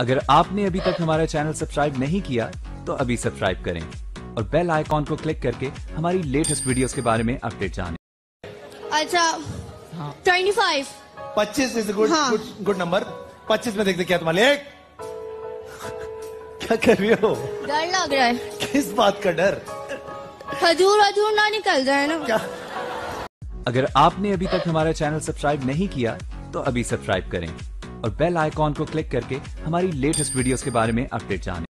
अगर आपने अभी तक हमारा चैनल सब्सक्राइब नहीं किया तो अभी सब्सक्राइब करें और बेल आइकॉन को क्लिक करके हमारी लेटेस्ट वीडियोस के बारे में अपडेट जानें। अच्छा ट्वेंटी फाइव पच्चीस इज़ गुड हाँ। गुड गुड नंबर पच्चीस में देखते क्या तुम्हारे एक क्या कर रही हो? डर लग रहा है। किस बात का डर? खजूर वजूर ना निकल जाए ना। क्या? अगर आपने अभी तक हमारा चैनल सब्सक्राइब नहीं किया तो अभी सब्सक्राइब करें। और बेल आइकॉन को क्लिक करके हमारी लेटेस्ट वीडियोस के बारे में अपडेट जानें।